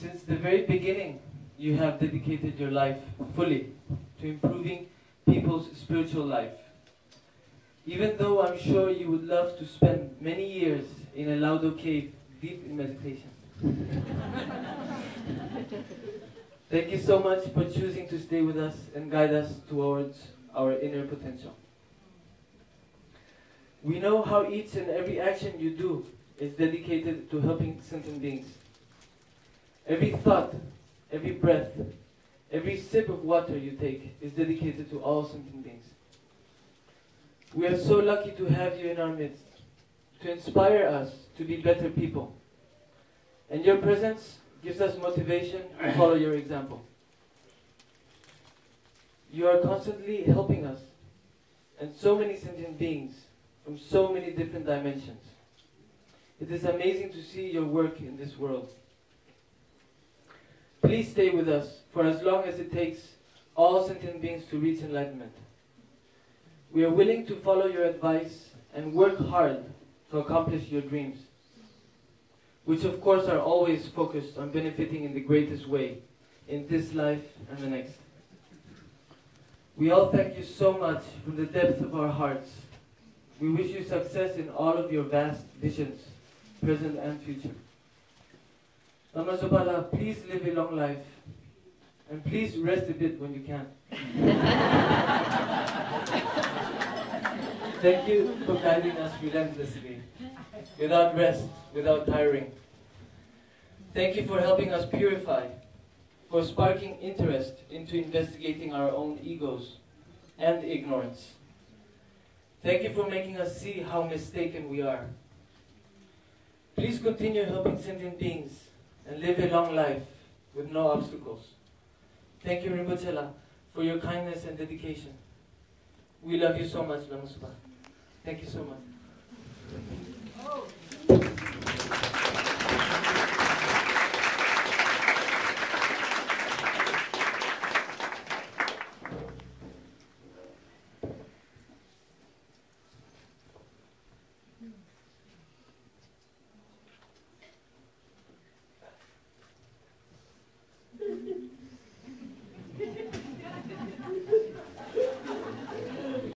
Since the very beginning, you have dedicated your life fully to improving people's spiritual life. Even though I'm sure you would love to spend many years in a Lawudo cave deep in meditation. Thank you so much for choosing to stay with us and guide us towards our inner potential. We know how each and every action you do is dedicated to helping sentient beings. Every thought, every breath, every sip of water you take is dedicated to all sentient beings. We are so lucky to have you in our midst, to inspire us to be better people. And your presence gives us motivation to follow your example. You are constantly helping us, and so many sentient beings from so many different dimensions. It is amazing to see your work in this world. Please stay with us for as long as it takes all sentient beings to reach enlightenment. We are willing to follow your advice and work hard to accomplish your dreams, which of course are always focused on benefiting in the greatest way in this life and the next. We all thank you so much from the depths of our hearts. We wish you success in all of your vast visions, present and future. Zubala, please live a long life. And please rest a bit when you can. Thank you for guiding us relentlessly, without rest, without tiring. Thank you for helping us purify, for sparking interest into investigating our own egos and ignorance. Thank you for making us see how mistaken we are. Please continue helping sentient beings and live a long life with no obstacles. Thank you, Rinpoche, for your kindness and dedication. We love you so much, Lama Thank you so much. Oh.